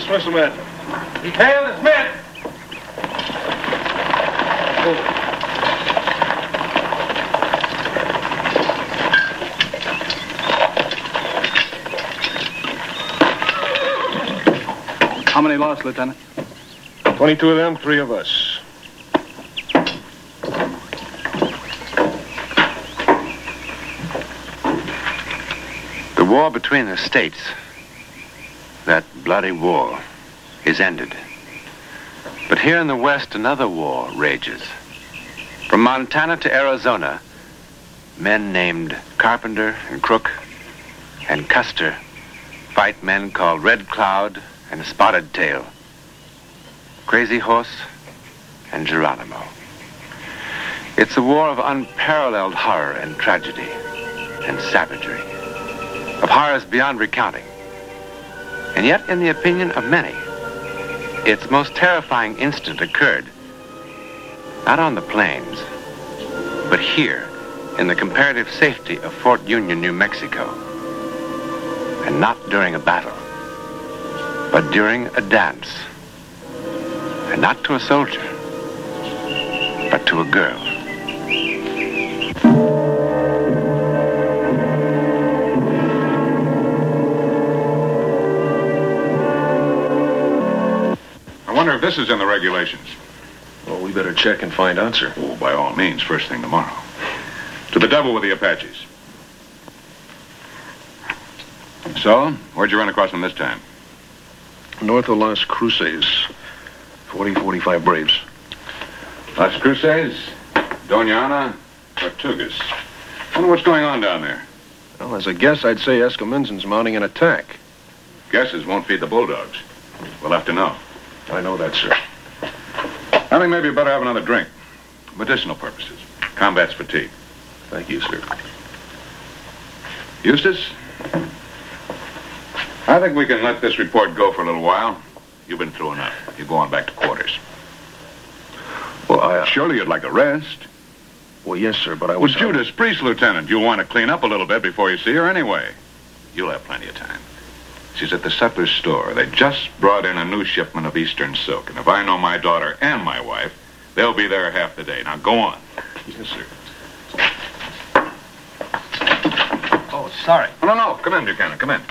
Sergeant, dismiss the men. Detail is men. How many lost, Lieutenant? 22 of them, three of us. The war between the states, that bloody war, is ended. But here in the West, another war rages. From Montana to Arizona, men named Carpenter and Crook and Custer fight men called Red Cloud and Spotted Tail, Crazy Horse and Geronimo. It's a war of unparalleled horror and tragedy and savagery, of horrors beyond recounting. And yet, in the opinion of many, its most terrifying instant occurred not on the plains, but here in the comparative safety of Fort Union, New Mexico. And not during a battle, but during a dance. And not to a soldier, but to a girl. This is in the regulations. Well, we better check and find out, sir. Oh, by all means, first thing tomorrow. To the devil with the Apaches. So, where'd you run across them this time? North of Las Cruces. 40, 45 Braves. Las Cruces, Doña Ana, Tortugas. Wonder what's going on down there. Well, as a guess, I'd say Escamindon's mounting an attack. Guesses won't feed the bulldogs. We'll have to know. I know that, sir. I think maybe you better have another drink. Medicinal purposes. Combats fatigue. Thank you, sir. Eustace? I think we can let this report go for a little while. You've been through enough. You go on back to quarters. Well, I... Uh... Surely you'd like a rest. Well, yes, sir, but I was... Well, Judas Priest, Lieutenant. You'll want to clean up a little bit before you see her anyway. You'll have plenty of time. She's at the sutler's store. They just brought in a new shipment of Eastern silk. And if I know my daughter and my wife, they'll be there half the day. Now, go on. Yes, sir. Oh, sorry. Oh, no, no. Come in, Buchanan. Come in.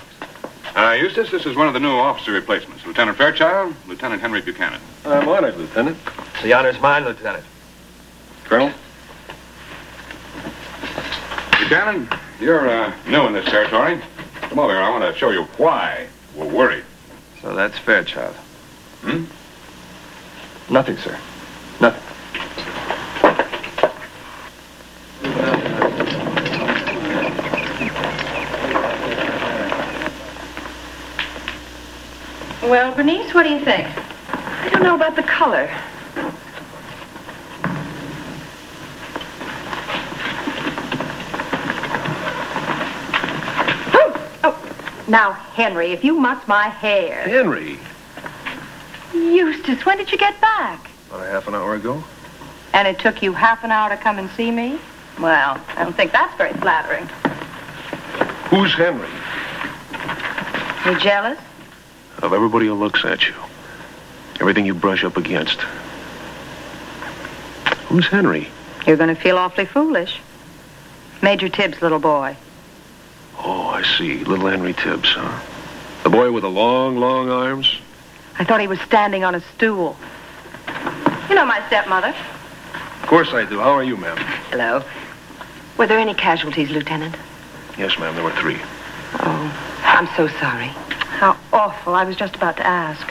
Uh, Eustace, this is one of the new officer replacements. Lieutenant Fairchild, Lieutenant Henry Buchanan. I'm honored, Lieutenant. The honor's mine, Lieutenant. Colonel? Buchanan, you're uh, new in this territory. Come over here. I want to show you why we're worried. So that's Fairchild. Hmm? Nothing, sir. Nothing. Well, Bernice, what do you think? I don't know about the color. Now, Henry, if you muss my hair. Henry. Eustace, when did you get back? About a half an hour ago. And it took you half an hour to come and see me? Well, I don't think that's very flattering. Who's Henry? You jealous? Of everybody who looks at you. Everything you brush up against. Who's Henry? You're going to feel awfully foolish. Major Tibbs' little boy. I see. Little Henry Tibbs, huh? The boy with the long, long arms? I thought he was standing on a stool. You know my stepmother. Of course I do. How are you, ma'am? Hello. Were there any casualties, Lieutenant? Yes, ma'am. There were three. Oh, I'm so sorry. How awful. I was just about to ask.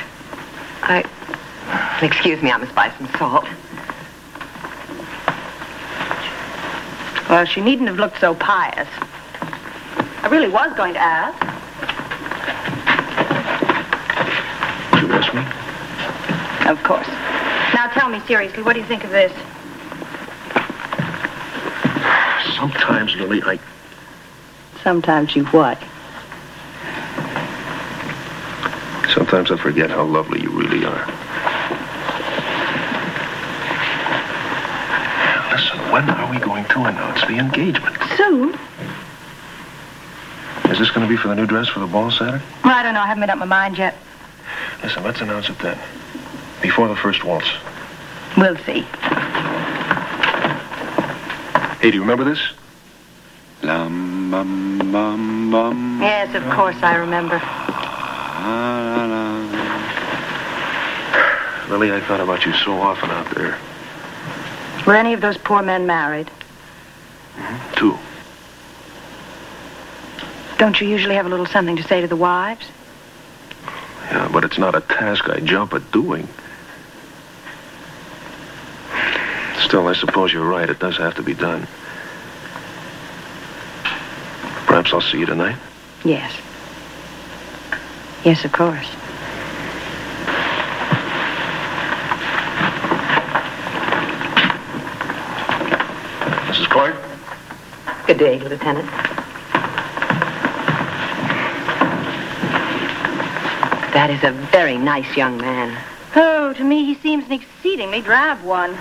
I... Excuse me, I must buy some salt. Well, she needn't have looked so pious. I really was going to ask. Did you ask me? Of course. Now tell me seriously, what do you think of this? Sometimes, Lily, I... Sometimes you what? Sometimes I forget how lovely you really are. Listen, when are we going to announce the engagement? Soon? Is this going to be for the new dress for the ball Saturday? Well, I don't know. I haven't made up my mind yet. Listen, let's announce it then. Before the first waltz. We'll see. Hey, do you remember this? Lum, bum, bum, bum. Yes, of course I remember. Lily, I thought about you so often out there. Were any of those poor men married? Two. Don't you usually have a little something to say to the wives? Yeah, but it's not a task I jump at doing. Still, I suppose you're right. It does have to be done. Perhaps I'll see you tonight. Yes. Yes, of course. Mrs. Clark? Good day, Lieutenant. That is a very nice young man. Oh, to me, he seems an exceedingly drab one.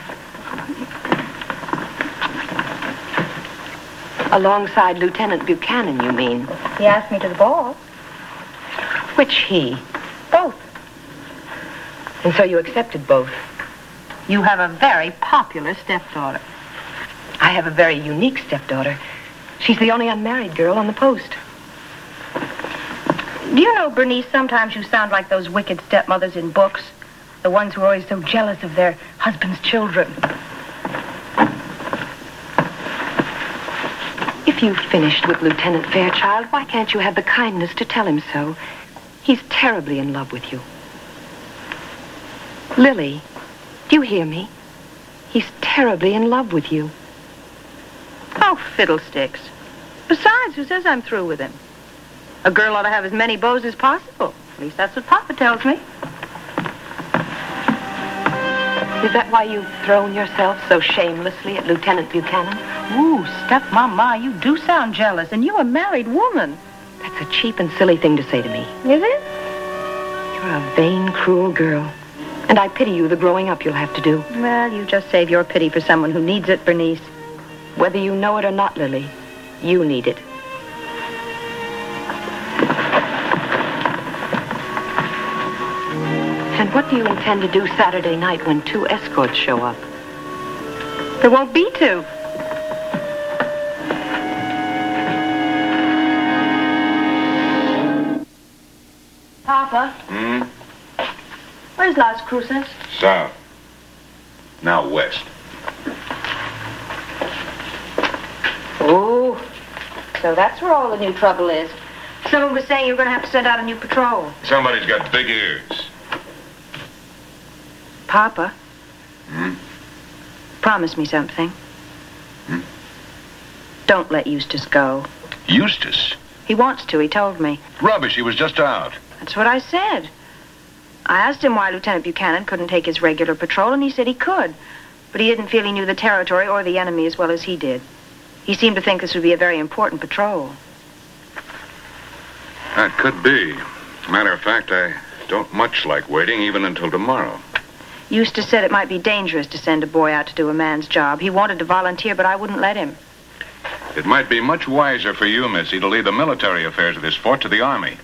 Alongside Lieutenant Buchanan, you mean? He asked me to the ball. Which he? Both. And so you accepted both. You have a very popular stepdaughter. I have a very unique stepdaughter. She's the only unmarried girl on the post. Do you know, Bernice, sometimes you sound like those wicked stepmothers in books. The ones who are always so jealous of their husband's children. If you've finished with Lieutenant Fairchild, why can't you have the kindness to tell him so? He's terribly in love with you. Lily, do you hear me? He's terribly in love with you. Oh, fiddlesticks. Besides, who says I'm through with him? A girl ought to have as many beaux as possible. At least that's what Papa tells me. Is that why you've thrown yourself so shamelessly at Lieutenant Buchanan? Ooh, stepmama, you do sound jealous, and you're a married woman. That's a cheap and silly thing to say to me. Is it? You're a vain, cruel girl. And I pity you the growing up you'll have to do. Well, you just save your pity for someone who needs it, Bernice. Whether you know it or not, Lily, you need it. And what do you intend to do Saturday night when two escorts show up? There won't be two. Papa, Hmm? where's Las Cruces? South. Now west. Oh, so that's where all the new trouble is. Someone was saying you're going to have to send out a new patrol. Somebody's got big ears. Papa, Hmm? promise me something. Hmm? Don't let Eustace go. Eustace? He wants to, he told me. Rubbish, he was just out. That's what I said. I asked him why Lieutenant Buchanan couldn't take his regular patrol, and he said he could. But he didn't feel he knew the territory or the enemy as well as he did. He seemed to think this would be a very important patrol. That could be. Matter of fact, I don't much like waiting even until tomorrow. Eustace said it might be dangerous to send a boy out to do a man's job. He wanted to volunteer, but I wouldn't let him. It might be much wiser for you, Missy, to leave the military affairs of this fort to the Army.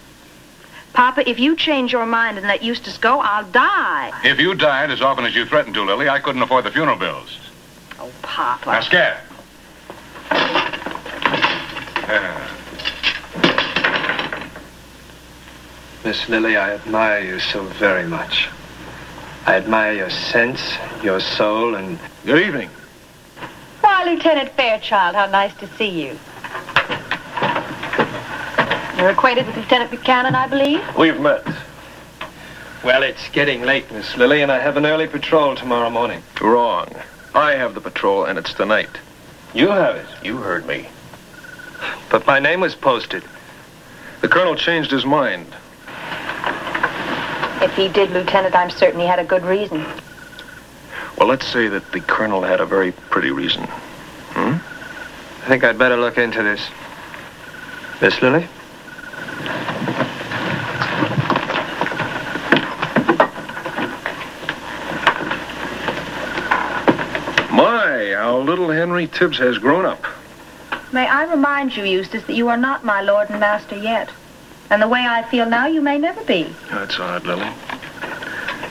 Papa, if you change your mind and let Eustace go, I'll die. If you died as often as you threatened to, Lily, I couldn't afford the funeral bills. Oh, Papa. Now, scat. Yeah. Miss Lily, I admire you so very much. I admire your sense, your soul, and Good evening. Why, Lieutenant Fairchild, how nice to see you. You're acquainted with Lieutenant Buchanan, I believe? We've met. well, it's getting late, Miss Lily, and I have an early patrol tomorrow morning. Wrong. I have the patrol, and it's tonight. You have it, You heard me. but my name was posted. The colonel changed his mind. If he did, Lieutenant, I'm certain he had a good reason. Well, let's say that the colonel had a very pretty reason. Hmm? I think I'd better look into this. Miss Lily? My, how little Henry Tibbs has grown up. May I remind you, Eustace, that you are not my lord and master yet. And the way I feel now, you may never be. That's odd, Lily.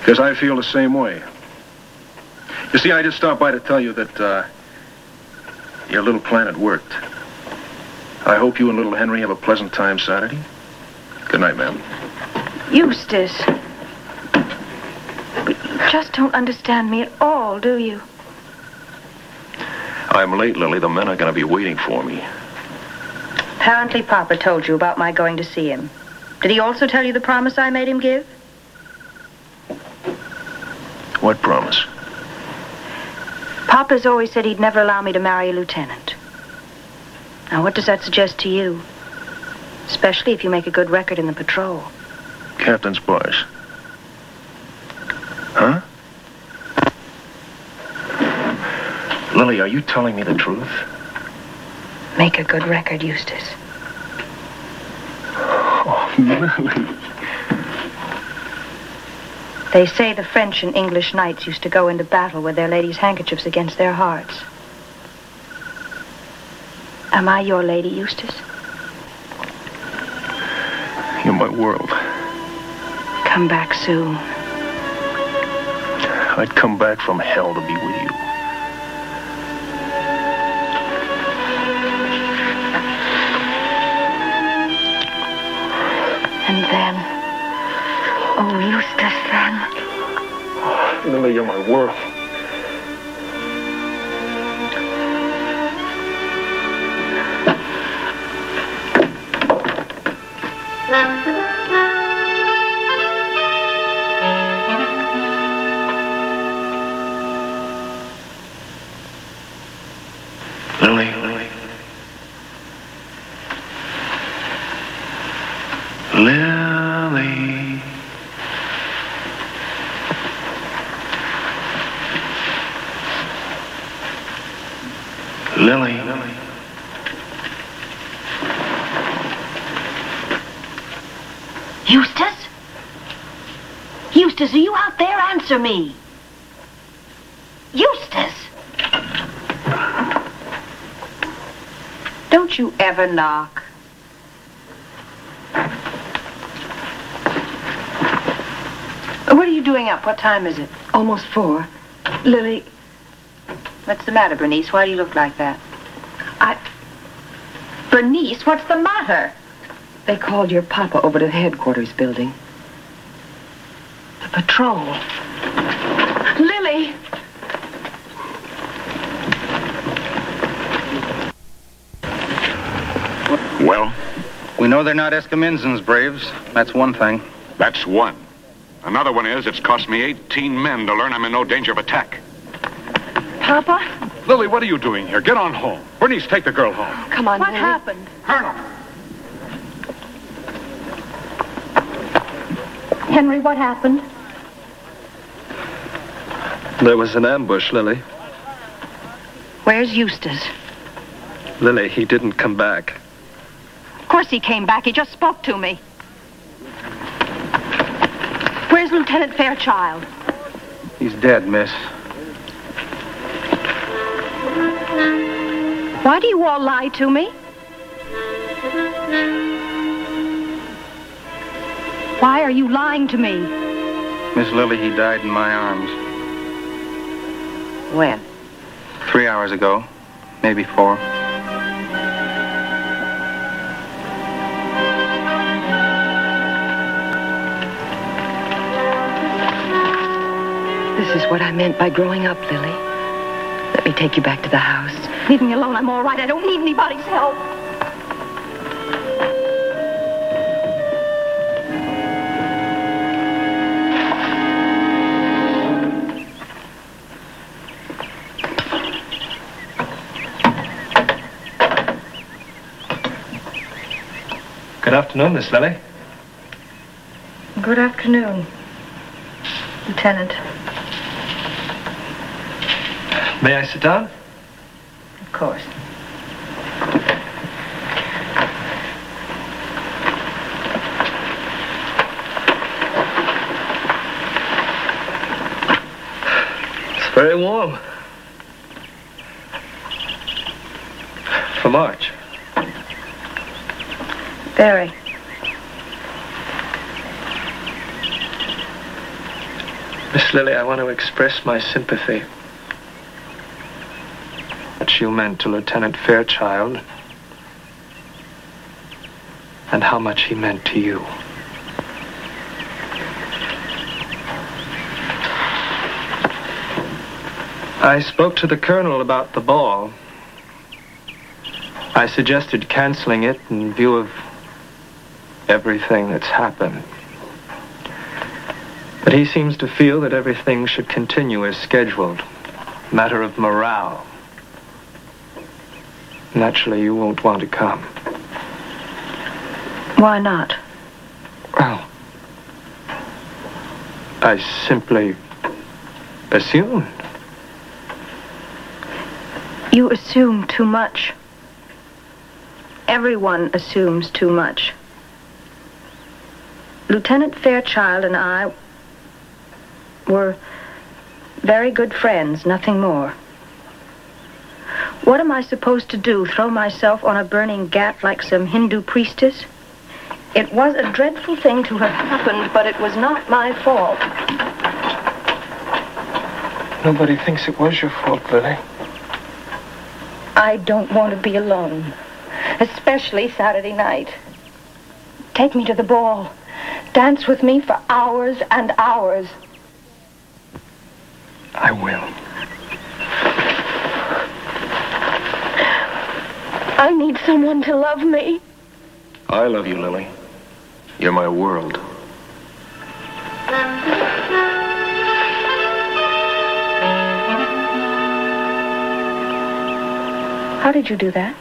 Because I feel the same way. You see, I just stopped by to tell you that, uh, your little plan had worked. I hope you and little Henry have a pleasant time Saturday. Good night, ma'am. Eustace. But you just don't understand me at all, do you? I'm late, Lily. The men are going to be waiting for me. Apparently Papa told you about my going to see him. Did he also tell you the promise I made him give? What promise? Papa's always said he'd never allow me to marry a lieutenant. Now, what does that suggest to you? Especially if you make a good record in the patrol. Captain's boys. Huh? Lily, are you telling me the truth? Make a good record, Eustace. Oh, Lily. They say the French and English knights used to go into battle with their ladies' handkerchiefs against their hearts. Am I your lady, Eustace? You're my world. Come back soon. I'd come back from hell to be with you. Lily, you're my world. Eustace, are you out there? Answer me. Eustace! Don't you ever knock. What are you doing up? What time is it? Almost four. Lily, What's the matter, Bernice? Why do you look like that? I. Bernice, what's the matter? They called your papa over to the headquarters building. The patrol. Lily! Well? We know they're not Escamindans, Braves. That's one thing. That's one. Another one is it's cost me 18 men to learn I'm in no danger of attack. Papa? Lily, what are you doing here? Get on home. Bernice, take the girl home. Come on, What Lily. happened? Colonel! Henry, what happened? There was an ambush, Lily. Where's Eustace? Lily, he didn't come back. Of course he came back. He just spoke to me. Where's Lieutenant Fairchild? He's dead, miss. Why do you all lie to me? Why are you lying to me? Miss Lily, he died in my arms. When? Three hours ago. Maybe four. This is what I meant by growing up, Lily. Let me take you back to the house. Leave me alone. I'm all right. I don't need anybody's help. Good afternoon, Miss Lily. Good afternoon, Lieutenant. May I sit down? Of course. It's very warm. For March. Very. Miss Lily, I want to express my sympathy. What you meant to Lieutenant Fairchild and how much he meant to you. I spoke to the colonel about the ball. I suggested canceling it in view of everything that's happened. But he seems to feel that everything should continue as scheduled. Matter of morale. Naturally, you won't want to come. Why not? Well, I simply assumed. You assume too much. Everyone assumes too much. Lieutenant Fairchild and I were very good friends, nothing more. What am I supposed to do? Throw myself on a burning ghat like some Hindu priestess? It was a dreadful thing to have happened, but it was not my fault. Nobody thinks it was your fault, Lily. I don't want to be alone, especially Saturday night. Take me to the ball. Dance with me for hours and hours. I will. I need someone to love me. I love you, Lily. You're my world. How did you do that?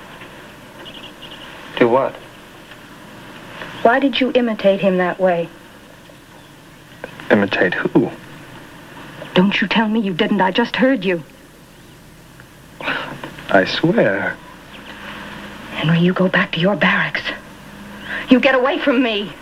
Do what? Why did you imitate him that way? Imitate who? Don't you tell me you didn't. I just heard you. I swear. Henry, you go back to your barracks. You get away from me.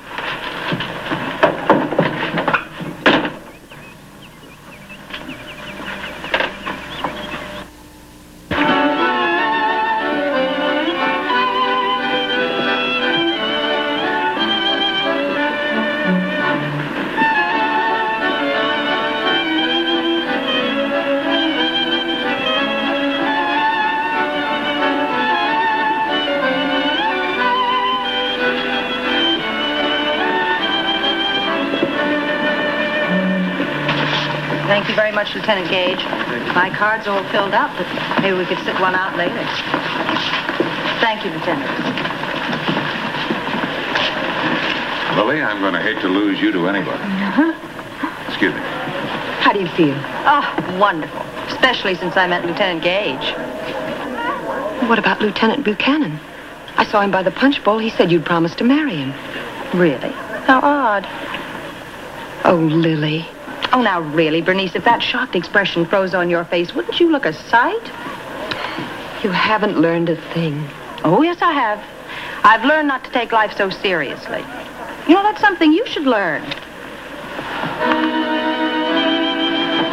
Much, Lieutenant Gage. My card's all filled up, but maybe we could sit one out later. Thank you, Lieutenant. Lily, I'm going to hate to lose you to anybody. Uh-huh. Excuse me. How do you feel? Oh, wonderful. Especially since I met Lieutenant Gage. What about Lieutenant Buchanan? I saw him by the punch bowl. He said you'd promised to marry him. Really? How odd. Oh, Lily. Oh, now really, Bernice, if that shocked expression froze on your face, wouldn't you look a sight? You haven't learned a thing. Oh, yes, I have. I've learned not to take life so seriously. You know, that's something you should learn.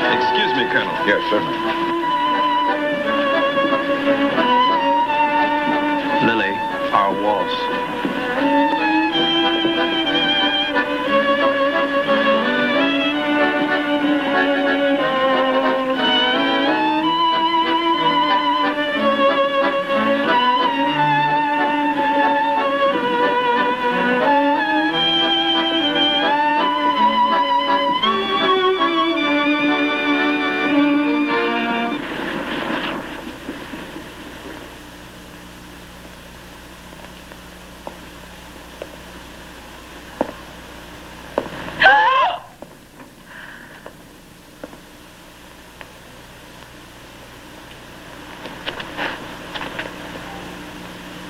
Excuse me, Colonel. Yes, certainly.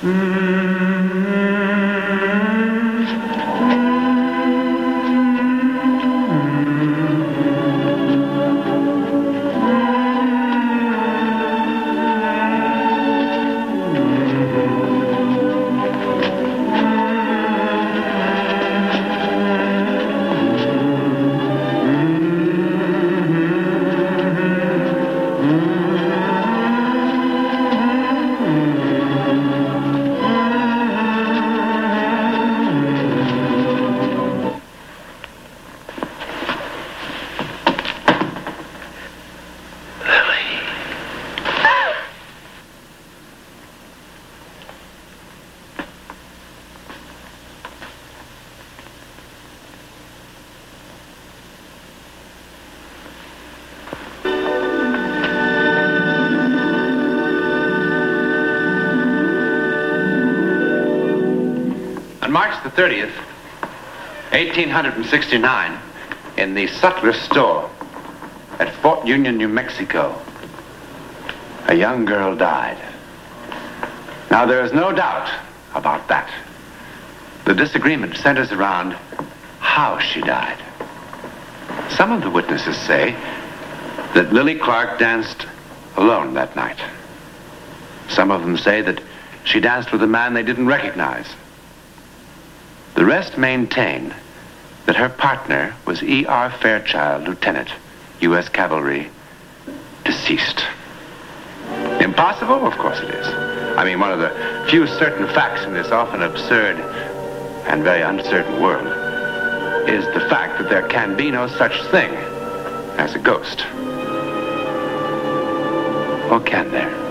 Hum. 30th, 1869, in the Sutler store at Fort Union, New Mexico, a young girl died. Now, there is no doubt about that. The disagreement centers around how she died. Some of the witnesses say that Lily Clark danced alone that night. Some of them say that she danced with a man they didn't recognize. The rest maintain that her partner was E.R. Fairchild, Lieutenant, U.S. Cavalry, deceased. Impossible? Of course it is. I mean, one of the few certain facts in this often absurd and very uncertain world is the fact that there can be no such thing as a ghost. Or can there?